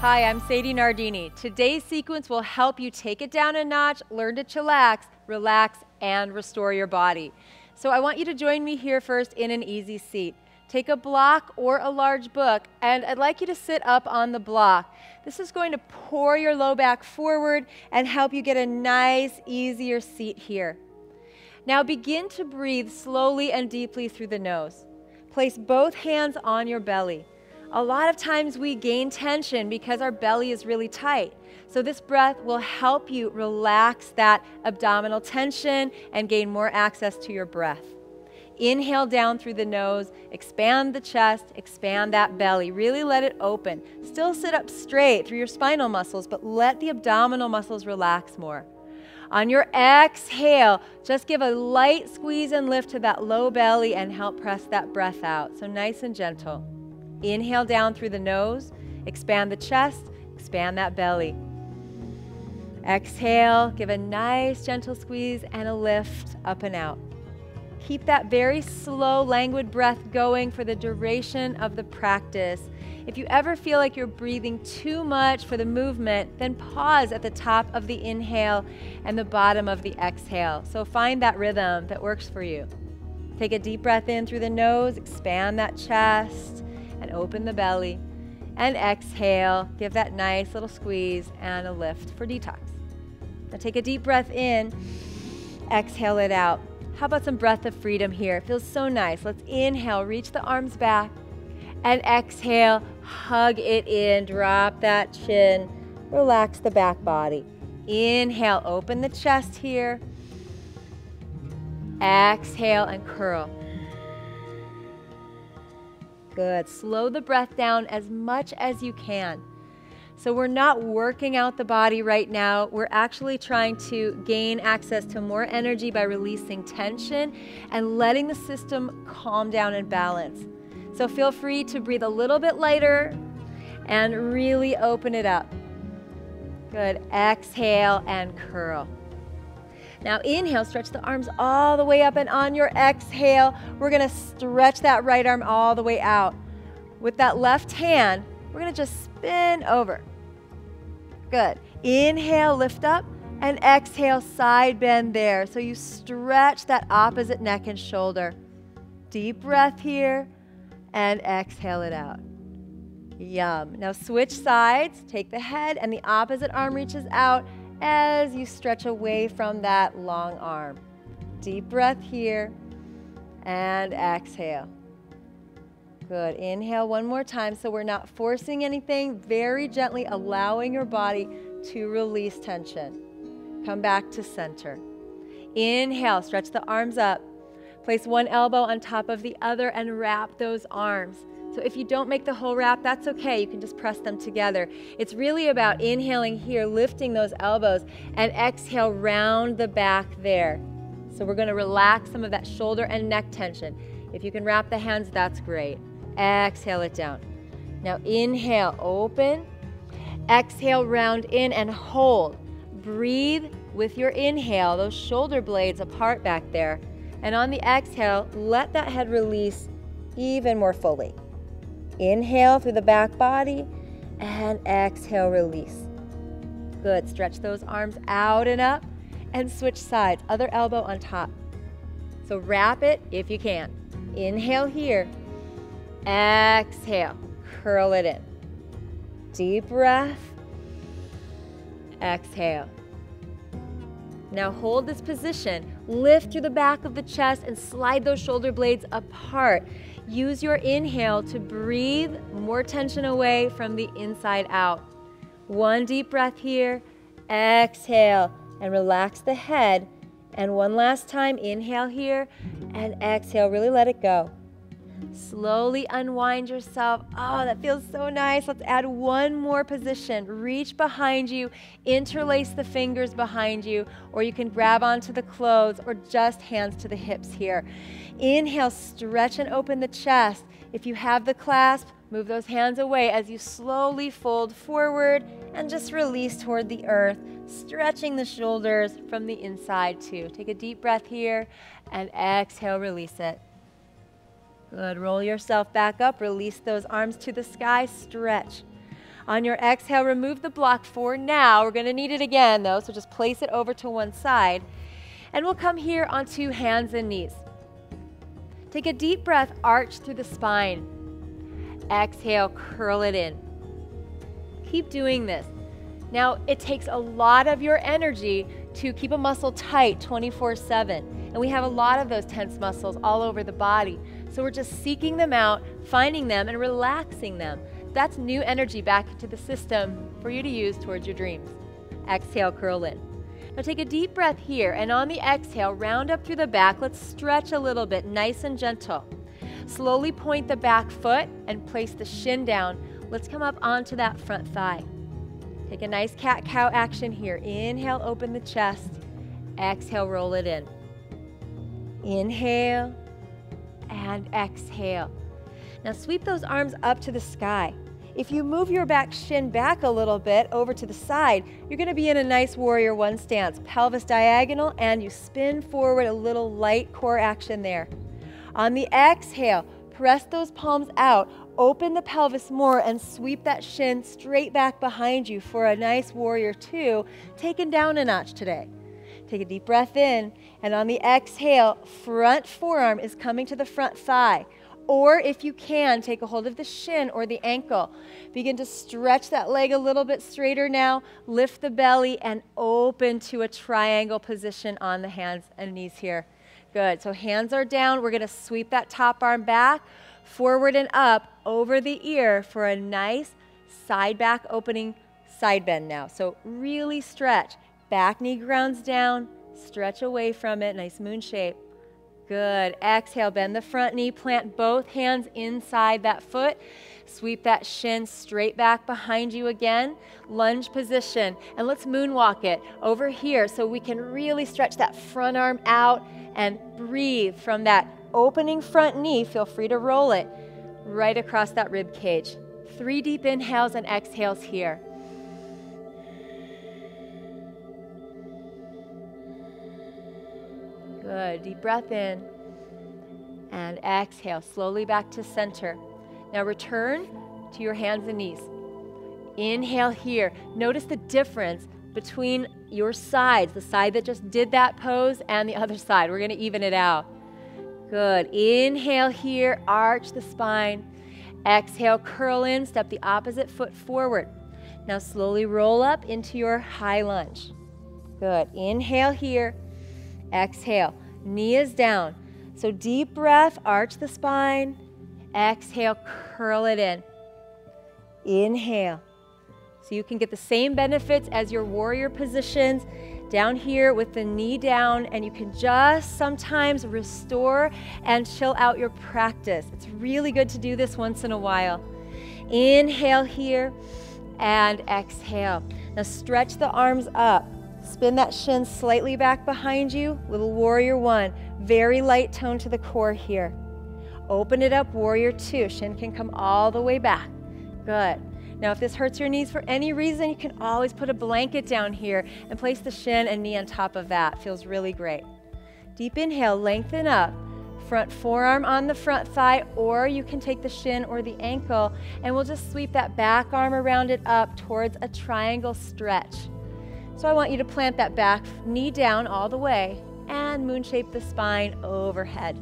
Hi, I'm Sadie Nardini. Today's sequence will help you take it down a notch, learn to chillax, relax, and restore your body. So I want you to join me here first in an easy seat. Take a block or a large book, and I'd like you to sit up on the block. This is going to pour your low back forward and help you get a nice, easier seat here. Now begin to breathe slowly and deeply through the nose. Place both hands on your belly. A lot of times we gain tension because our belly is really tight. So this breath will help you relax that abdominal tension and gain more access to your breath. Inhale down through the nose, expand the chest, expand that belly. Really let it open. Still sit up straight through your spinal muscles, but let the abdominal muscles relax more. On your exhale, just give a light squeeze and lift to that low belly and help press that breath out. So nice and gentle. Inhale down through the nose, expand the chest, expand that belly. Exhale, give a nice gentle squeeze and a lift up and out. Keep that very slow, languid breath going for the duration of the practice. If you ever feel like you're breathing too much for the movement, then pause at the top of the inhale and the bottom of the exhale. So find that rhythm that works for you. Take a deep breath in through the nose, expand that chest open the belly. And exhale, give that nice little squeeze and a lift for detox. Now take a deep breath in, exhale it out. How about some breath of freedom here? It feels so nice. Let's inhale, reach the arms back, and exhale, hug it in, drop that chin, relax the back body. Inhale, open the chest here. Exhale and curl. Good. Slow the breath down as much as you can. So we're not working out the body right now. We're actually trying to gain access to more energy by releasing tension and letting the system calm down and balance. So feel free to breathe a little bit lighter and really open it up. Good. Exhale and curl. Now inhale, stretch the arms all the way up, and on your exhale, we're gonna stretch that right arm all the way out. With that left hand, we're gonna just spin over. Good. Inhale, lift up, and exhale, side bend there. So you stretch that opposite neck and shoulder. Deep breath here, and exhale it out. Yum. Now switch sides, take the head, and the opposite arm reaches out as you stretch away from that long arm. Deep breath here and exhale. Good. Inhale one more time so we're not forcing anything, very gently allowing your body to release tension. Come back to center. Inhale, stretch the arms up. Place one elbow on top of the other and wrap those arms. So if you don't make the whole wrap, that's okay. You can just press them together. It's really about inhaling here, lifting those elbows, and exhale, round the back there. So we're gonna relax some of that shoulder and neck tension. If you can wrap the hands, that's great. Exhale it down. Now inhale, open. Exhale, round in and hold. Breathe with your inhale, those shoulder blades apart back there. And on the exhale, let that head release even more fully. Inhale through the back body and exhale, release. Good. Stretch those arms out and up and switch sides. Other elbow on top. So wrap it if you can. Inhale here. Exhale. Curl it in. Deep breath. Exhale. Now hold this position. Lift through the back of the chest and slide those shoulder blades apart. Use your inhale to breathe more tension away from the inside out. One deep breath here. Exhale and relax the head. And one last time, inhale here and exhale. Really let it go. Slowly unwind yourself. Oh, that feels so nice. Let's add one more position. Reach behind you, interlace the fingers behind you, or you can grab onto the clothes or just hands to the hips here. Inhale, stretch and open the chest. If you have the clasp, move those hands away as you slowly fold forward and just release toward the earth, stretching the shoulders from the inside too. Take a deep breath here and exhale, release it. Good. Roll yourself back up. Release those arms to the sky. Stretch. On your exhale, remove the block for now. We're going to need it again, though, so just place it over to one side. And we'll come here onto hands and knees. Take a deep breath, arch through the spine. Exhale, curl it in. Keep doing this. Now, it takes a lot of your energy to keep a muscle tight 24 7. And we have a lot of those tense muscles all over the body. So we're just seeking them out, finding them, and relaxing them. That's new energy back into the system for you to use towards your dreams. Exhale, curl in. Now take a deep breath here, and on the exhale, round up through the back. Let's stretch a little bit, nice and gentle. Slowly point the back foot and place the shin down. Let's come up onto that front thigh. Take a nice cat cow action here. Inhale, open the chest. Exhale, roll it in. Inhale and exhale. Now sweep those arms up to the sky. If you move your back shin back a little bit over to the side, you're going to be in a nice warrior one stance. Pelvis diagonal and you spin forward a little light core action there. On the exhale, press those palms out, open the pelvis more and sweep that shin straight back behind you for a nice warrior two, taken down a notch today. Take a deep breath in, and on the exhale, front forearm is coming to the front thigh. Or if you can, take a hold of the shin or the ankle. Begin to stretch that leg a little bit straighter now. Lift the belly and open to a triangle position on the hands and knees here. Good. So hands are down. We're going to sweep that top arm back, forward and up over the ear for a nice side back opening side bend now. So really stretch. Back knee grounds down. Stretch away from it. Nice moon shape. Good. Exhale, bend the front knee, plant both hands inside that foot. Sweep that shin straight back behind you again. Lunge position. And let's moonwalk it over here so we can really stretch that front arm out and breathe from that opening front knee. Feel free to roll it right across that rib cage. Three deep inhales and exhales here. Good. Deep breath in and exhale. Slowly back to center. Now return to your hands and knees. Inhale here. Notice the difference between your sides, the side that just did that pose and the other side. We're going to even it out. Good. Inhale here, arch the spine. Exhale, curl in, step the opposite foot forward. Now slowly roll up into your high lunge. Good. Inhale here. Exhale. Knee is down. So deep breath, arch the spine. Exhale, curl it in. Inhale. So you can get the same benefits as your warrior positions down here with the knee down, and you can just sometimes restore and chill out your practice. It's really good to do this once in a while. Inhale here and exhale. Now stretch the arms up. Spin that shin slightly back behind you. Little warrior one. Very light tone to the core here. Open it up, warrior two. Shin can come all the way back. Good. Now, if this hurts your knees for any reason, you can always put a blanket down here and place the shin and knee on top of that. Feels really great. Deep inhale, lengthen up. Front forearm on the front thigh, or you can take the shin or the ankle, and we'll just sweep that back arm around it up towards a triangle stretch. So I want you to plant that back knee down all the way and moon shape the spine overhead.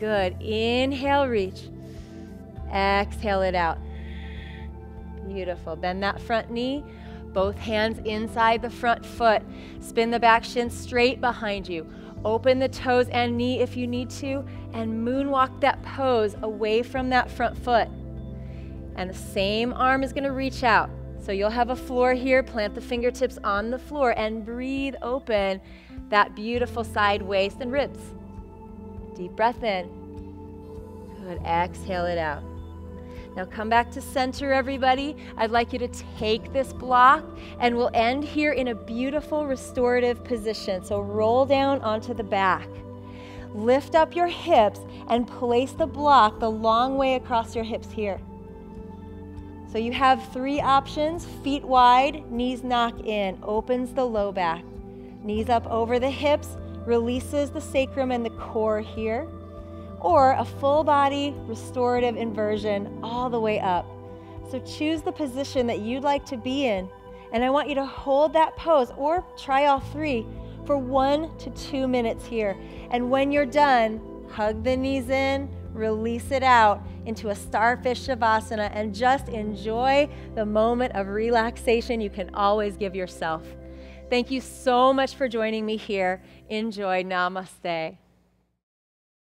Good. Inhale, reach. Exhale it out. Beautiful. Bend that front knee. Both hands inside the front foot. Spin the back shin straight behind you. Open the toes and knee if you need to, and moonwalk that pose away from that front foot. And the same arm is going to reach out. So you'll have a floor here, plant the fingertips on the floor, and breathe open that beautiful side waist and ribs. Deep breath in. Good. Exhale it out. Now come back to center, everybody. I'd like you to take this block, and we'll end here in a beautiful restorative position. So roll down onto the back. Lift up your hips and place the block the long way across your hips here. So you have three options feet wide, knees knock in, opens the low back. Knees up over the hips, releases the sacrum and the core here or a full body restorative inversion all the way up. So choose the position that you'd like to be in. And I want you to hold that pose or try all three for one to two minutes here. And when you're done, hug the knees in, release it out into a starfish shavasana, and just enjoy the moment of relaxation you can always give yourself. Thank you so much for joining me here. Enjoy. Namaste.